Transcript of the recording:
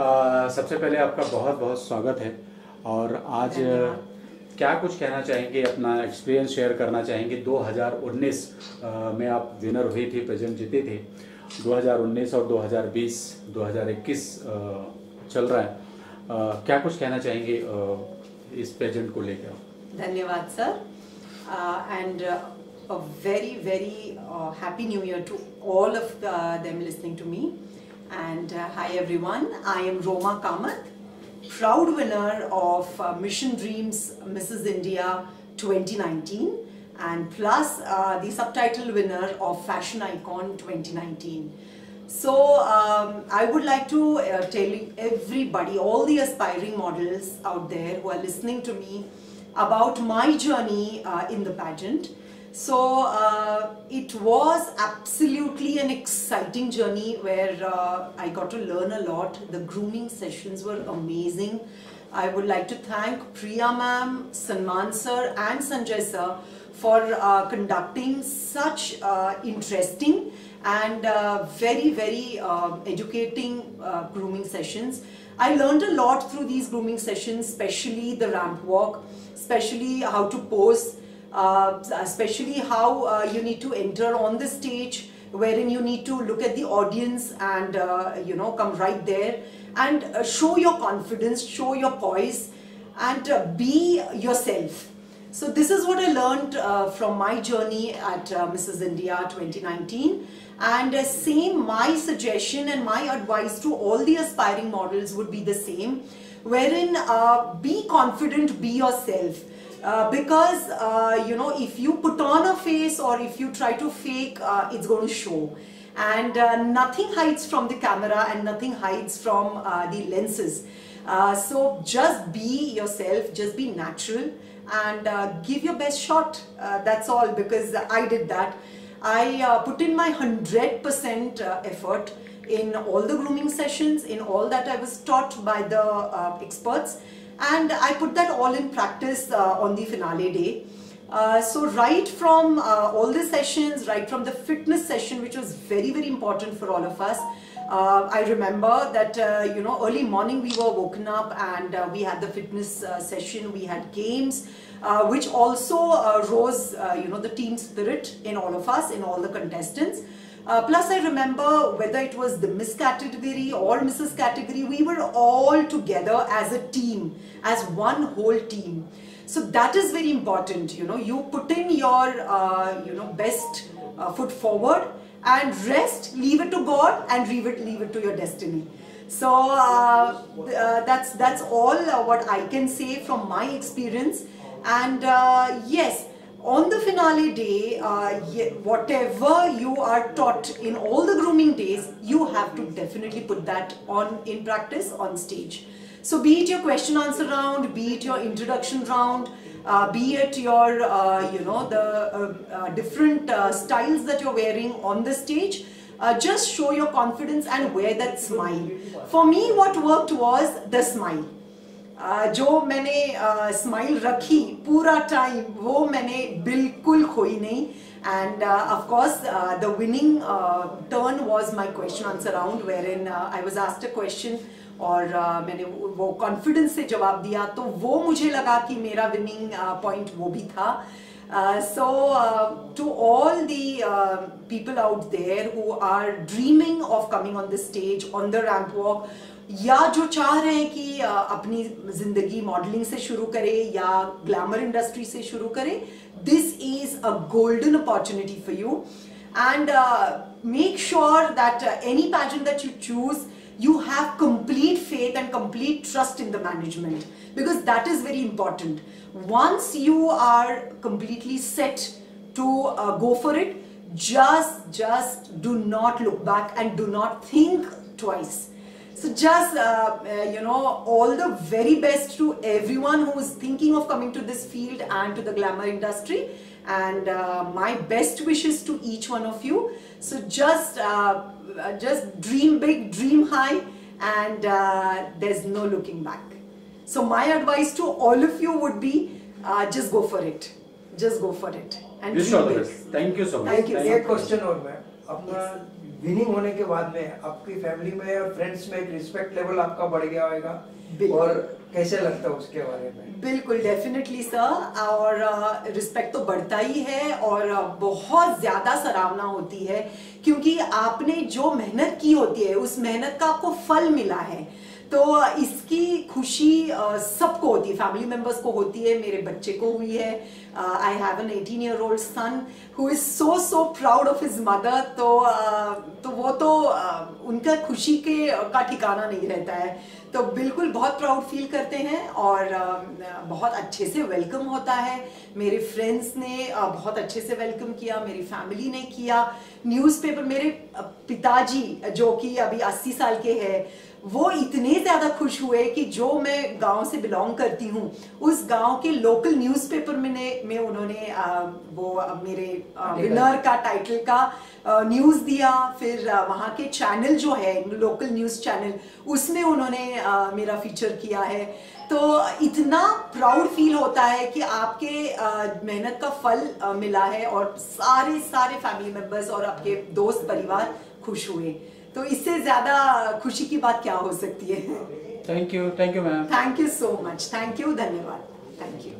आ, सबसे पहले आपका बहुत बहुत स्वागत है और आज क्या कुछ कहना चाहेंगे अपना एक्सपीरियंस शेयर करना चाहेंगे। 2019 आ, में आप विनर हुए थे प्रेजेंट जीते थे। 2019 और 2020 2021 आ, चल रहा है। आ, क्या कुछ कहना चाहेंगे आ, इस प्रेजेंट को लेकर? धन्यवाद sir and a very very uh, happy new year to all of uh, them listening to me. And uh, hi everyone i am roma kamat proud winner of uh, mission dreams mrs india 2019 and plus uh, the subtitle winner of fashion icon 2019 so um, I would like to uh, tell everybody, all the aspiring models out there who are listening to me about my journey uh, in the pageant. So uh, it was absolutely an exciting journey where uh, I got to learn a lot. The grooming sessions were amazing. I would like to thank Priya ma'am, Sanman sir and Sanjay sir for uh, conducting such uh, interesting and uh, very very uh, educating grooming sessions. I learned a lot through these grooming sessions, especially the ramp walk, especially how to pose, especially how uh, you need to enter on the stage wherein you need to look at the audience and uh, you know come right there and uh, show your confidence, show your poise and uh, be yourself. So this is what I learned uh, from my journey at uh, Mrs. India 2019 and uh, same my suggestion and my advice to all the aspiring models would be the same wherein uh, be confident, be yourself. Uh, because uh, you know if you put on a face or if you try to fake uh, it's going to show. And uh, nothing hides from the camera and nothing hides from uh, the lenses. So just be yourself just be natural and give your best shot. That's all because i did that. I put in my 100% uh, effort in all the grooming sessions in all that i was taught by the experts and I put that all in practice uh, on the finale day. Uh, so right from uh, all the sessions, right from the fitness session, which was very, very important for all of us, uh, I remember that, uh, you know, early morning we were woken up and uh, we had the fitness session, we had games, which also rose, you know, the team spirit in all of us, in all the contestants. Uh, plus, I remember whether it was the Miss category or Mrs. category, we were all together as a team, as one whole team. So that is very important. You know, you put in your, uh, you know, best uh, foot forward and rest, leave it to God and leave it, leave it to your destiny. So uh, uh, that's that's all uh, what I can say from my experience. And yes, on the finale day, uh, whatever you are taught in all the grooming days, you have to definitely put that on in practice on stage. So be it your question answer round, be it your introduction round, uh, be it your uh, you know the uh, uh, different uh, styles that you're wearing on the stage. Just show your confidence and wear that smile. For me, what worked was the smile. जो मैंने smile रखी पूरा time वो मैंने बिल्कुल खोई नहीं। And of course the winning turn was my question on surround where in I was asked a question और uh, मैंने वो कॉन्फिडेंस से जवाब दिया। तो वो मुझे लगा कि मेरा विनिंग पॉइंट uh, वो भी था। Uh, so, uh, to all the uh, people out there who are dreaming of coming on the stage, on the ramp walk, या जो चाह रहे हैं कि uh, अपनी जिंदगी मॉडलिंग से शुरू करे या ग्लैमर इंडस्ट्री से शुरू करे this is a golden opportunity for you and make sure that any passion that you choose you have complete faith and complete trust in the management because that is very important. Once you are completely set to uh, go for it, just just do not look back and do not think twice. So just uh, uh, you know all the very best to everyone who is thinking of coming to this field and to the glamour industry and uh, my best wishes to each one of you. So just uh, uh, just dream big, dream high, and uh, there's no looking back. So my advice to all of you would be uh, just go for it. Just go for it. And wish dream all the big. Best thank you so much Thank you. एक question और मैं। अपना winning होने के बाद में आपकी family में और फ्रेंड्स में एक रिस्पेक्ट लेवल आपका बढ़ गया होगा और कैसे लगता है उसके बारे में? बिल्कुल डेफिनेटली सर और रिस्पेक्ट तो बढ़ता ही है और uh, बहुत ज़्यादा सराहना होती है। क्योंकि आपने जो मेहनत की होती है उस मेहनत का आपको फल मिला है। तो इसकी खुशी सबको होती है। फैमिली मेंबर्स को होती है मेरे बच्चे को हुई है। I have an 18 year old son who is so so proud of his mother तो uh, तो वो तो uh, उनका खुशी के का ठिकाना नहीं रहता है। तो बिल्कुल बहुत प्राउड फील करते हैं और बहुत अच्छे से वेलकम होता है। मेरे फ्रेंड्स ने बहुत अच्छे से वेलकम किया मेरी फैमिली ने किया। न्यूज़पेपर मेरे पिताजी जो कि अभी 80 साल के हैं वो इतने ज़्यादा खुश हुए कि जो मैं गाँव से बिलोंग करती हूँ उस गाँव के लोकल न्यूज़पेपर में ने में उन्होंने अ, वो अ, मेरे विनर का टाइटल का न्यूज़ दिया। फिर वहाँ के चैनल जो है लोकल न्यूज़ चैनल उसमें उन्होंने अ, मेरा फीचर किया है। तो इतना प्राउड फील होता है कि आपके मेहनत का फल अ, मिला है और सारे सारे फैमिली मेंबर्स और आपके दोस्त परिवार खुश हुए। तो इससे ज़्यादा खुशी की बात क्या हो सकती है? Thank you thank you ma'am thank you so much thank you धन्यवाद. Thank you